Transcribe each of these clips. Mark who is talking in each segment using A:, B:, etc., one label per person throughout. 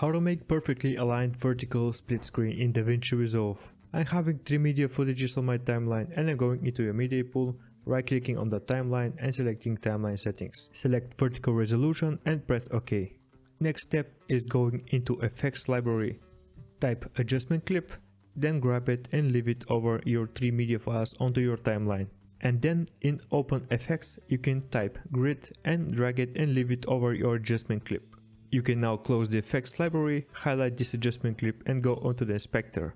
A: How to make perfectly aligned vertical split screen in DaVinci Resolve. I'm having 3 media footages on my timeline and I'm going into a media pool, right clicking on the timeline and selecting timeline settings. Select vertical resolution and press OK. Next step is going into effects library. Type adjustment clip, then grab it and leave it over your 3 media files onto your timeline. And then in open effects you can type grid and drag it and leave it over your adjustment clip. You can now close the effects library, highlight this adjustment clip and go onto the inspector.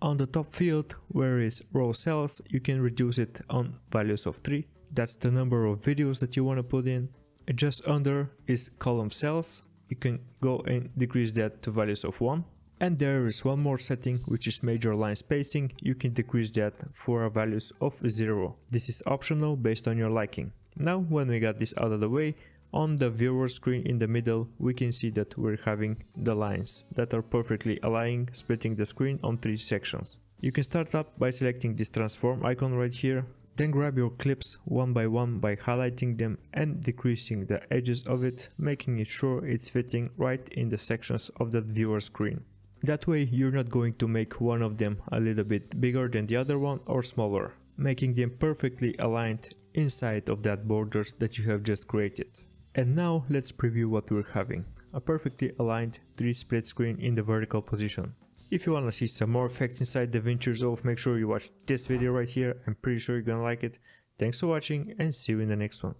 A: On the top field where is row cells, you can reduce it on values of 3. That's the number of videos that you want to put in. Just under is column cells. You can go and decrease that to values of 1. And there is one more setting which is major line spacing. You can decrease that for values of 0. This is optional based on your liking. Now when we got this out of the way, on the viewer screen in the middle, we can see that we're having the lines that are perfectly aligning, splitting the screen on three sections. You can start up by selecting this transform icon right here, then grab your clips one by one by highlighting them and decreasing the edges of it, making it sure it's fitting right in the sections of that viewer screen. That way you're not going to make one of them a little bit bigger than the other one or smaller, making them perfectly aligned inside of that borders that you have just created. And now let's preview what we're having. A perfectly aligned 3 split screen in the vertical position. If you wanna see some more effects inside DaVinci Resolve, make sure you watch this video right here, I'm pretty sure you're gonna like it. Thanks for watching and see you in the next one.